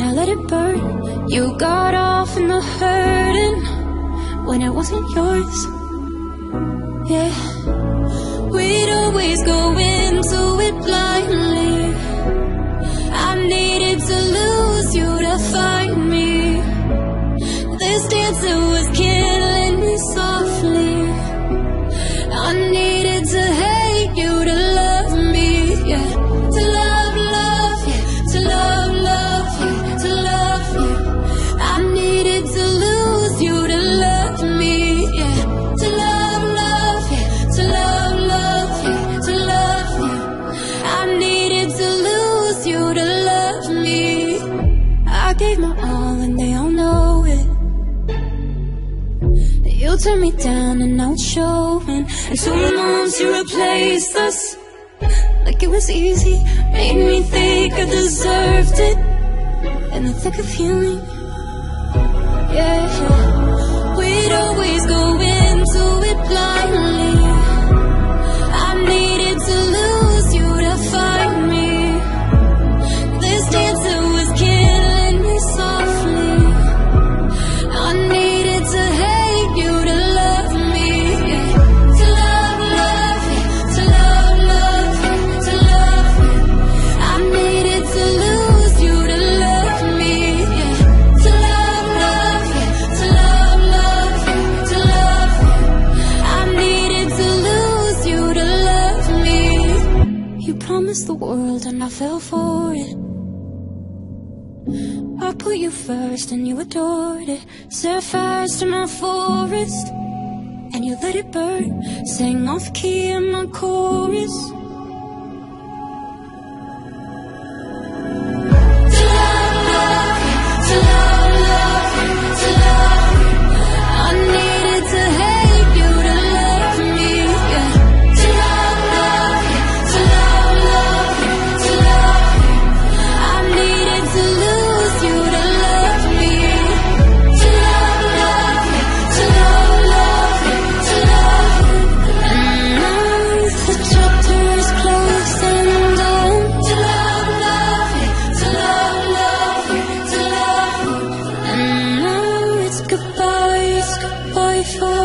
and I let it burn. You got off in the hurting when it wasn't yours. Yeah, we'd always go into it blindly. I needed to lose you to find me. This dancer was killing gave my all and they all know it. You turned me down and now it's showing. And two months you replaced us like it was easy. Made me think I deserved it. In the thick of healing, yeah. We'd always go into it blindly. The world and I fell for it. I put you first and you adored it. Set fires to my forest and you let it burn. Sang off key in my chorus. For.